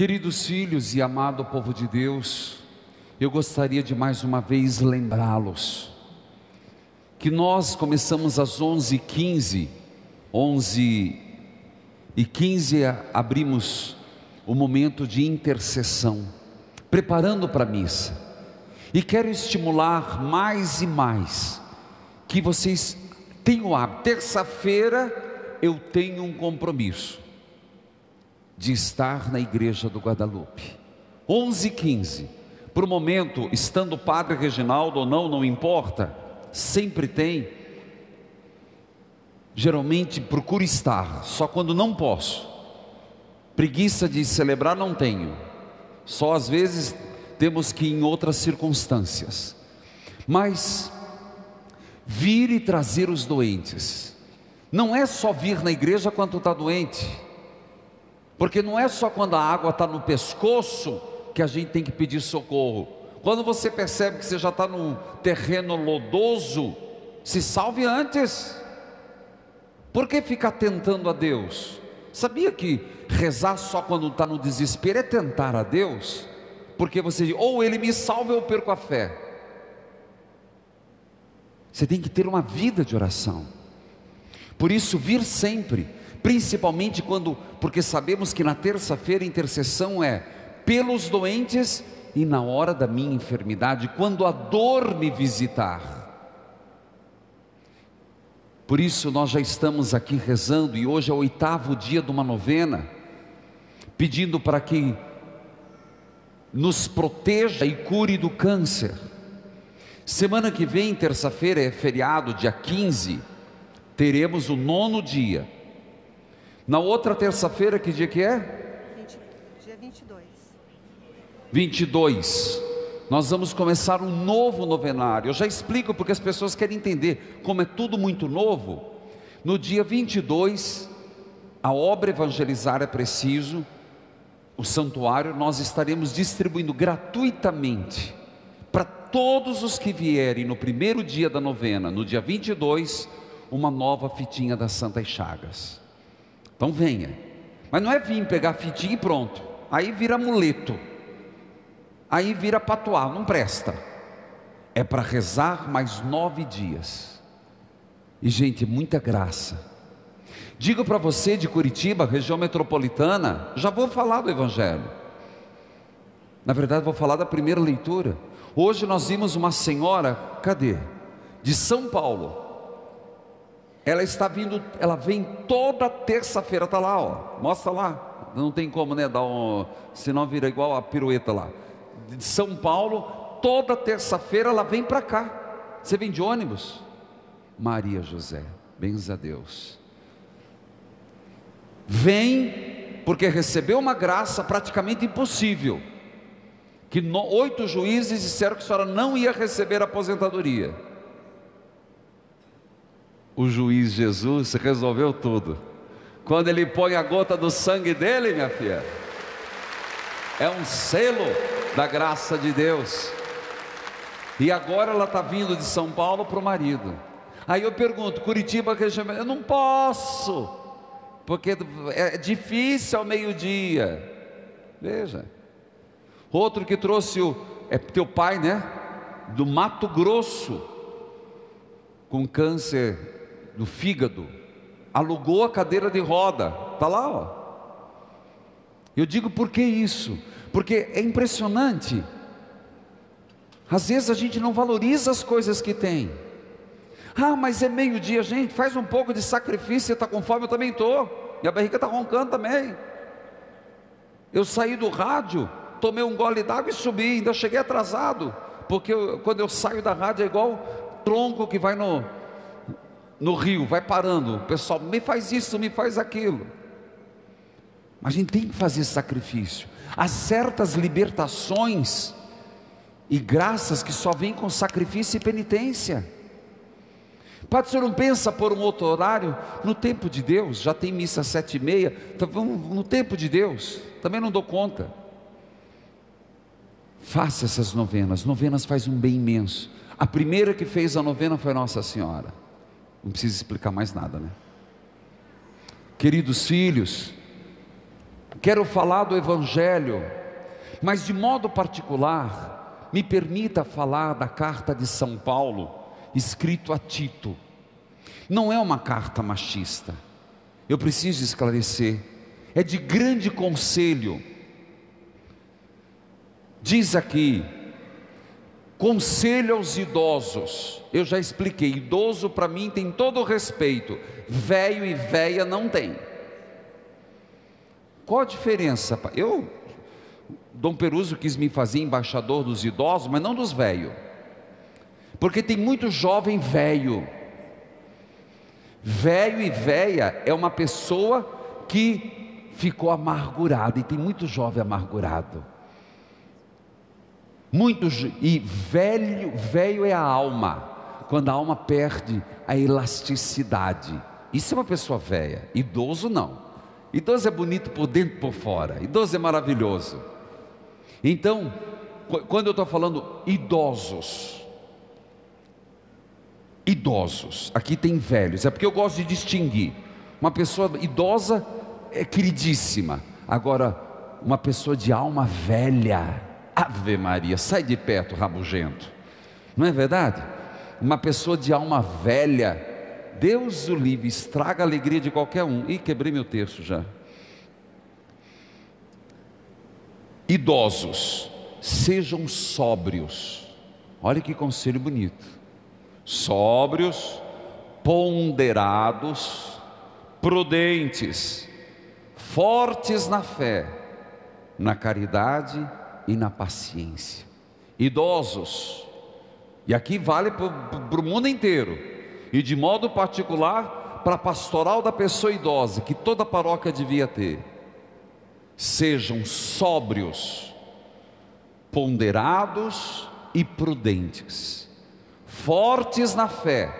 Queridos filhos e amado povo de Deus, eu gostaria de mais uma vez lembrá-los que nós começamos às 11h15, 11 e 15 abrimos o momento de intercessão, preparando para a missa. E quero estimular mais e mais que vocês tenham a terça-feira eu tenho um compromisso de estar na igreja do Guadalupe. 11h15. Por um momento, estando o padre Reginaldo ou não, não importa sempre tem. Geralmente procuro estar, só quando não posso. Preguiça de celebrar não tenho. Só às vezes temos que ir em outras circunstâncias. Mas vir e trazer os doentes. Não é só vir na igreja quando está doente. Porque não é só quando a água está no pescoço que a gente tem que pedir socorro quando você percebe que você já está num terreno lodoso, se salve antes. Por que ficar tentando a Deus? Sabia que rezar só quando está no desespero é tentar a Deus? Porque você diz, ou ele me salva ou eu perco a fé. Você tem que ter uma vida de oração. Por isso, vir sempre, principalmente quando, porque sabemos que na terça-feira intercessão é pelos doentes e na hora da minha enfermidade, quando a dor me visitar. Por isso nós já estamos aqui rezando e hoje é o oitavo dia de uma novena, pedindo para que nos proteja e cure do câncer. Semana que vem, terça-feira, é feriado, dia 15, teremos o nono dia. Na outra terça-feira, que dia que é? 22. Nós vamos começar um novo novenário. Eu já explico porque as pessoas querem entender como é tudo muito novo. No dia 22, a obra evangelizar é preciso. O santuário nós estaremos distribuindo gratuitamente para todos os que vierem no primeiro dia da novena, no dia 22, uma nova fitinha das Santas Chagas. Então venha. Mas não é vir pegar fitinha e pronto. Aí vira amuleto aí vira patuar, não presta. É para rezar mais nove dias. E, gente, muita graça. Digo para você de Curitiba, região metropolitana, já vou falar do Evangelho. Na verdade, vou falar da primeira leitura. Hoje nós vimos uma senhora, cadê? De São Paulo. Ela está vindo, ela vem toda terça-feira, está lá, ó. Mostra lá. Não tem como, né? Dar um, senão vira igual a pirueta lá de São Paulo, toda terça-feira ela vem para cá. Você vem de ônibus? Maria José, bens a Deus. Vem porque recebeu uma graça praticamente impossível. Que no, oito juízes disseram que a senhora não ia receber aposentadoria. O juiz Jesus resolveu tudo. Quando ele põe a gota do sangue dele, minha filha, é um selo da graça de Deus. E agora ela está vindo de São Paulo para o marido. Aí eu pergunto, Curitiba, eu não posso, porque é difícil ao meio-dia. Veja. Outro que trouxe o, é teu pai, né? Do Mato Grosso, com câncer do fígado, alugou a cadeira de roda, está lá, ó. Eu digo por que isso? porque é impressionante. Às vezes a gente não valoriza as coisas que tem. Ah, mas é meio-dia, gente, faz um pouco de sacrifício, você está com fome, eu também estou. E a barriga está roncando também. Eu saí do rádio, tomei um gole d'água e subi, ainda cheguei atrasado. Porque eu, quando eu saio da rádio é igual tronco que vai no, no rio, vai parando. O pessoal me faz isso, me faz aquilo. Mas a gente tem que fazer sacrifício. Há certas libertações e graças que só vêm com sacrifício e penitência. Padre, o senhor não pensa por um outro horário? No tempo de Deus, já tem missa às sete e meia, então vamos no tempo de Deus, também não dou conta. Faça essas novenas, novenas faz um bem imenso. A primeira que fez a novena foi Nossa Senhora. Não precisa explicar mais nada, né? Queridos filhos, quero falar do Evangelho, mas de modo particular, me permita falar da carta de São Paulo, escrito a Tito. Não é uma carta machista, eu preciso esclarecer, é de grande conselho. Diz aqui, conselho aos idosos. Eu já expliquei, idoso para mim tem todo o respeito, velho e velha não tem. Qual a diferença? Eu, Dom Peruso quis me fazer embaixador dos idosos, mas não dos velhos, porque tem muito jovem velho. Velho e velha é uma pessoa que ficou amargurada, e tem muito jovem amargurado. Muito e velho, velho é a alma. Quando a alma perde a elasticidade. Isso é uma pessoa velha. Idoso não. Idoso é bonito por dentro e por fora. Idoso é maravilhoso. Então, quando eu estou falando idosos, idosos, aqui tem velhos, é porque eu gosto de distinguir. Uma pessoa idosa é queridíssima. Agora, uma pessoa de alma velha, Ave Maria, sai de perto, rabugento. Não é verdade? Uma pessoa de alma velha, Deus o livre, estraga a alegria de qualquer um. Ih, quebrei meu texto já. Idosos, sejam sóbrios. Olha que conselho bonito. Sóbrios, ponderados, prudentes, fortes na fé, na caridade e na paciência. Idosos, e aqui vale para o mundo inteiro, e de modo particular para a pastoral da pessoa idosa, que toda paróquia devia ter. Sejam sóbrios, ponderados e prudentes, fortes na fé,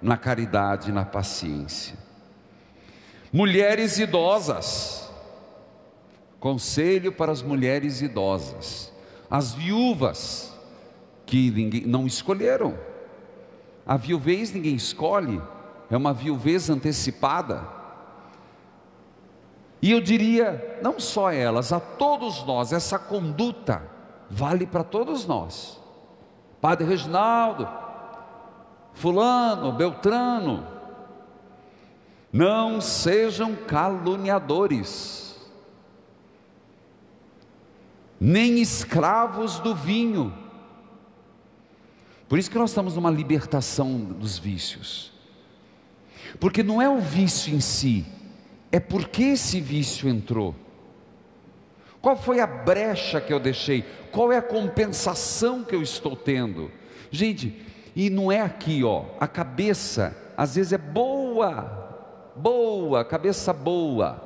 na caridade e na paciência. Mulheres idosas, Conselho para as mulheres idosas, as viúvas que ninguém, não escolheram. A viuvez ninguém escolhe, é uma viuvez antecipada. E eu diria, não só elas, a todos nós, essa conduta vale para todos nós. Padre Reginaldo, Fulano, Beltrano, não sejam caluniadores nem escravos do vinho. Por isso que nós estamos numa libertação dos vícios. Porque não é o vício em si, é porque esse vício entrou. Qual foi a brecha que eu deixei? Qual é a compensação que eu estou tendo? Gente, e não é aqui, ó, a cabeça às vezes é boa, boa, cabeça boa.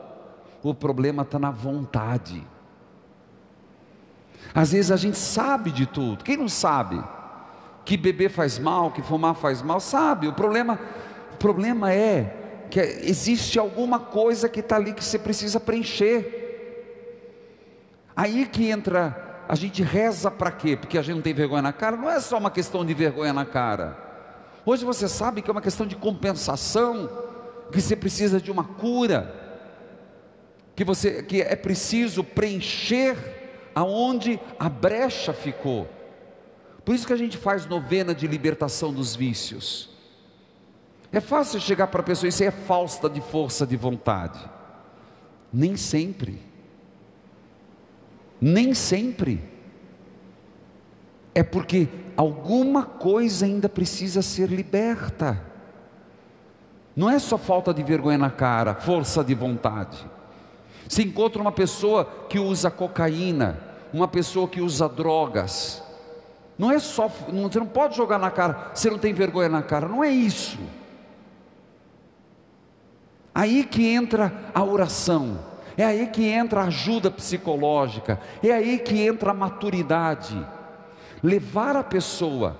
O problema está na vontade. Às vezes a gente sabe de tudo. Quem não sabe que beber faz mal, que fumar faz mal, sabe. O problema, o problema é que existe alguma coisa que está ali que você precisa preencher. Aí que entra, a gente reza para quê? Porque a gente não tem vergonha na cara. Não é só uma questão de vergonha na cara. Hoje você sabe que é uma questão de compensação, que você precisa de uma cura, que você que é preciso preencher aonde a brecha ficou. Por isso que a gente faz novena de libertação dos vícios. É fácil chegar para a pessoa e ser é falsa de força de vontade. Nem sempre. Nem sempre. É porque alguma coisa ainda precisa ser liberta. Não é só falta de vergonha na cara, força de vontade. Se encontra uma pessoa que usa cocaína, uma pessoa que usa drogas, não é só, você não pode jogar na cara, você não tem vergonha na cara, não é isso. Aí que entra a oração, é aí que entra a ajuda psicológica, é aí que entra a maturidade. Levar a pessoa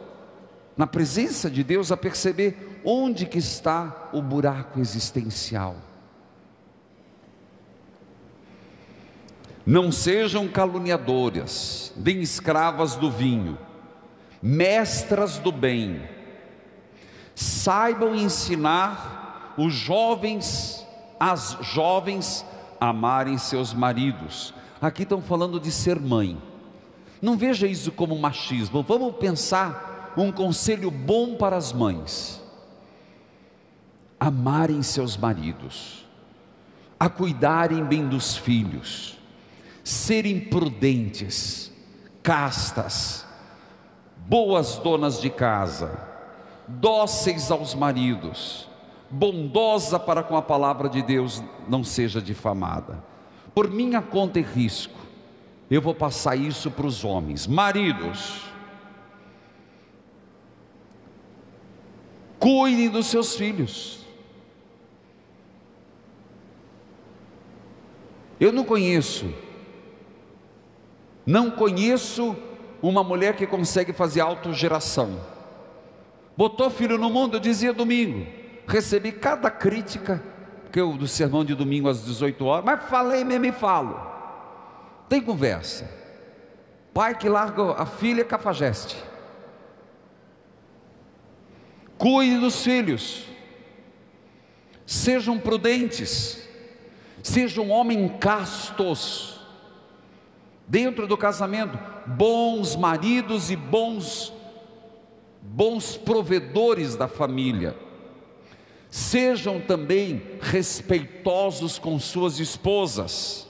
na presença de Deus a perceber onde que está o buraco existencial. Não sejam caluniadoras, nem escravas do vinho, mestras do bem. Saibam ensinar os jovens, as jovens, amarem seus maridos. Aqui estão falando de ser mãe. Não veja isso como machismo. Vamos pensar um conselho bom para as mães. Amarem seus maridos, a cuidarem bem dos filhos, serem prudentes, castas, boas donas de casa, dóceis aos maridos, bondosa para com a palavra de Deus não seja difamada. Por minha conta e risco, eu vou passar isso para os homens. Maridos, cuidem dos seus filhos. Eu não conheço, não conheço uma mulher que consegue fazer autogeração. Botou filho no mundo, eu dizia domingo, recebi cada crítica, que eu do sermão de domingo às 18 horas, mas falei mesmo e falo. Tem conversa. Pai que larga a filha cafajeste. Cuide dos filhos. Sejam prudentes. Sejam homens castos. Dentro do casamento, bons maridos e bons bons provedores da família. Sejam também respeitosos com suas esposas.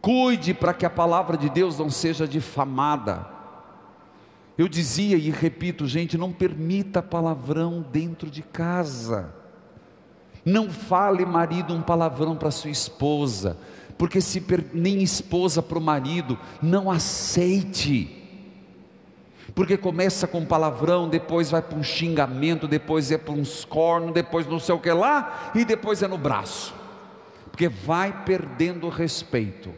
Cuide para que a palavra de Deus não seja difamada. Eu dizia e repito, gente, não permita palavrão dentro de casa. Não fale, marido, um palavrão para sua esposa, porque se per... nem esposa para o marido, não aceite. Porque começa com palavrão, depois vai para um xingamento, depois é para uns cornos, depois não sei o que lá, e depois é no braço. Porque vai perdendo o respeito.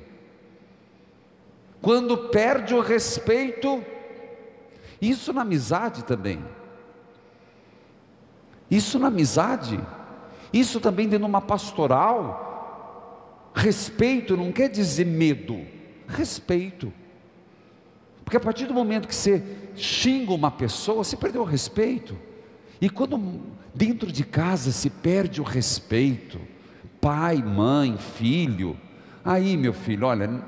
Quando perde o respeito, isso na amizade também. Isso na amizade, isso também dentro de uma pastoral. Respeito não quer dizer medo, respeito. Porque a partir do momento que você xinga uma pessoa, você perdeu o respeito. E quando dentro de casa se perde o respeito, pai, mãe, filho, aí meu filho, olha,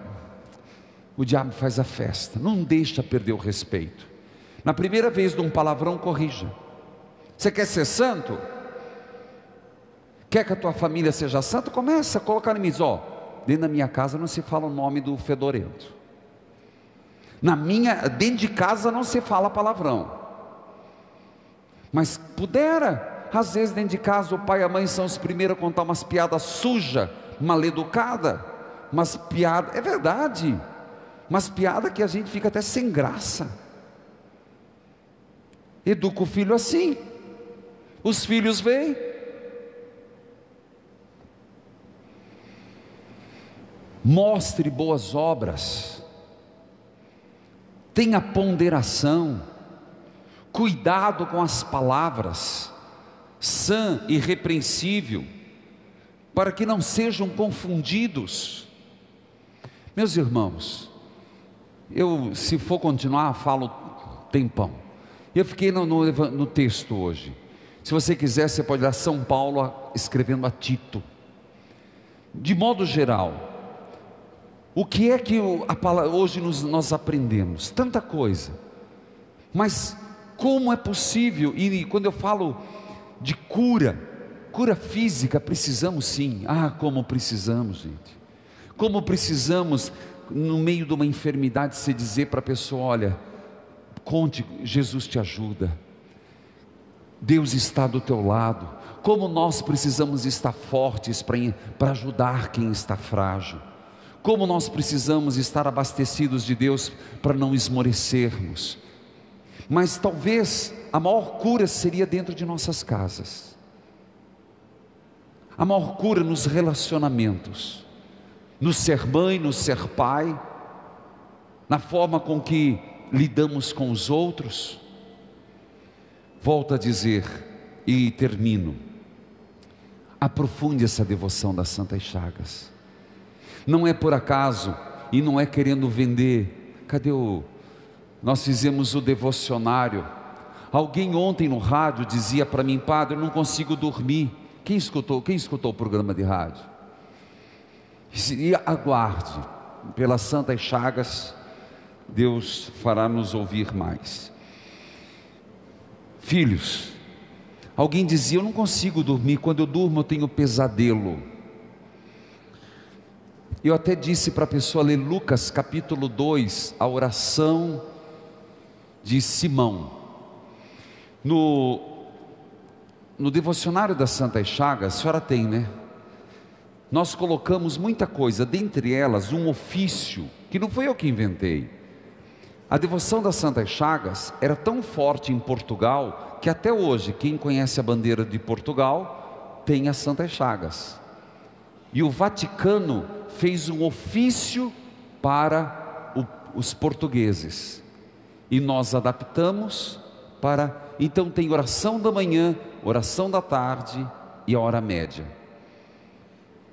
o diabo faz a festa, não deixa perder o respeito. Na primeira vez de um palavrão, corrija. Você quer ser santo? Quer que a tua família seja santa? Começa a colocar em mim, ó, dentro da minha casa não se fala o nome do fedorento. Na minha, dentro de casa não se fala palavrão. Mas pudera, às vezes dentro de casa o pai e a mãe são os primeiros a contar umas piadas sujas, maleducada, umas piadas, é verdade umas piadas que a gente fica até sem graça. Educa o filho assim, os filhos veem. Mostre boas obras, tenha ponderação, cuidado com as palavras, sã e repreensível, para que não sejam confundidos. Meus irmãos, eu, se for continuar, falo tempão. Eu fiquei no, no, no texto hoje. Se você quiser, você pode dar São Paulo escrevendo a Tito. De modo geral, o que é que palavra, hoje nos, nós aprendemos? Tanta coisa. Mas como é possível, e quando eu falo de cura, cura física, precisamos sim. Ah, como precisamos, gente. Como precisamos no meio de uma enfermidade, você dizer para a pessoa: olha, conte, Jesus te ajuda, Deus está do teu lado. Como nós precisamos estar fortes para ajudar quem está frágil. Como nós precisamos estar abastecidos de Deus para não esmorecermos. Mas talvez a maior cura seria dentro de nossas casas. A maior cura nos relacionamentos no ser mãe, no ser pai, na forma com que lidamos com os outros. Volto a dizer e termino. Aprofunde essa devoção das Santas Chagas. Não é por acaso e não é querendo vender. Cadê o. Nós fizemos o devocionário. Alguém ontem no rádio dizia para mim, padre, eu não consigo dormir. Quem escutou? Quem escutou o programa de rádio? E aguarde, pelas santas chagas, Deus fará nos ouvir mais. Filhos, alguém dizia: Eu não consigo dormir, quando eu durmo eu tenho pesadelo. Eu até disse para a pessoa ler Lucas capítulo 2, a oração de Simão. No, no devocionário das Santas Chagas, a senhora tem, né? Nós colocamos muita coisa, dentre elas um ofício, que não foi eu que inventei. A devoção das Santas Chagas era tão forte em Portugal que até hoje, quem conhece a bandeira de Portugal tem as Santas Chagas. E o Vaticano fez um ofício para o, os portugueses. E nós adaptamos para. Então tem oração da manhã, oração da tarde e a hora média.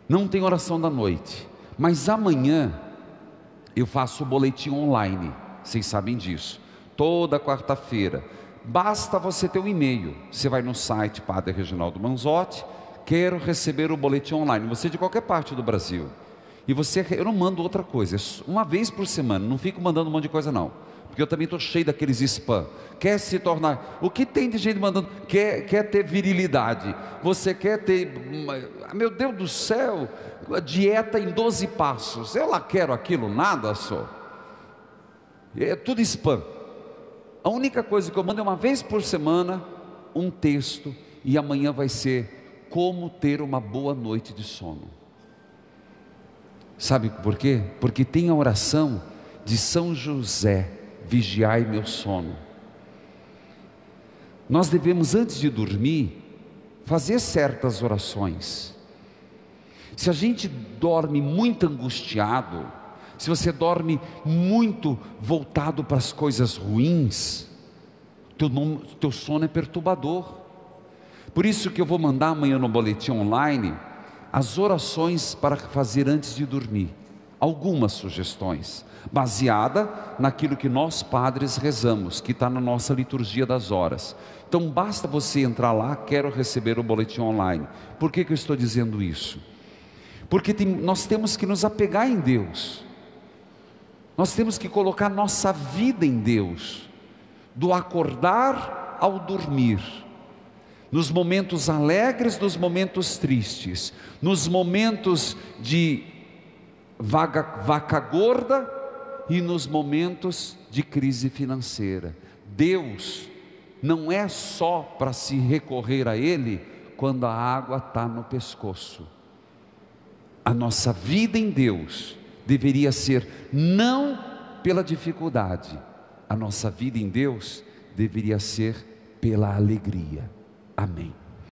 Não tem oração da noite. Mas amanhã eu faço o boletim online. Vocês sabem disso. Toda quarta-feira. Basta você ter um e-mail. Você vai no site Padre Reginaldo Manzotti. Quero receber o boletim online. Você é de qualquer parte do Brasil. E você, eu não mando outra coisa, uma vez por semana, não fico mandando um monte de coisa não. Porque eu também estou cheio daqueles spam. Quer se tornar. O que tem de gente mandando? Quer, quer ter virilidade. Você quer ter. Meu Deus do céu, dieta em 12 passos. Eu lá quero aquilo, nada só. É tudo spam. A única coisa que eu mando é uma vez por semana um texto. E amanhã vai ser como ter uma boa noite de sono. Sabe por quê? Porque tem a oração de São José, vigiai meu sono. Nós devemos, antes de dormir, fazer certas orações. Se a gente dorme muito angustiado, se você dorme muito voltado para as coisas ruins, teu, teu sono é perturbador. Por isso que eu vou mandar amanhã no boletim online as orações para fazer antes de dormir. Algumas sugestões, baseada naquilo que nós padres rezamos, que está na nossa liturgia das horas. Então basta você entrar lá, quero receber o boletim online. Por que, que eu estou dizendo isso? Porque tem, nós temos que nos apegar em Deus, nós temos que colocar nossa vida em Deus, do acordar ao dormir nos momentos alegres, nos momentos tristes, nos momentos de vaga, vaca gorda e nos momentos de crise financeira. Deus não é só para se recorrer a Ele quando a água está no pescoço. A nossa vida em Deus deveria ser não pela dificuldade, a nossa vida em Deus deveria ser pela alegria. Amém.